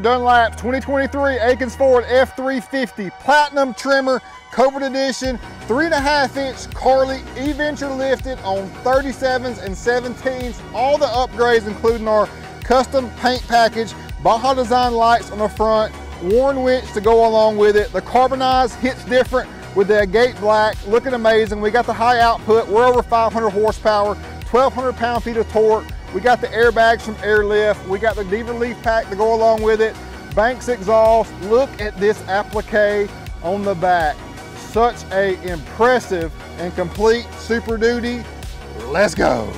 Dunlap 2023 Akins Ford F350 Platinum Tremor Covered Edition, three and a half inch Carli E-Venture lifted on 37s and 17s. All the upgrades including our custom paint package, Baja Design lights on the front, Warn winch to go along with it. The carbonized hits different with the Agate Black, looking amazing. We got the high output, we're over 500 horsepower, 1,200 pound-feet of torque. We got the airbags from Airlift. We got the Deaver leaf pack to go along with it. Banks exhaust. Look at this applique on the back. Such a impressive and complete Super Duty. Let's go.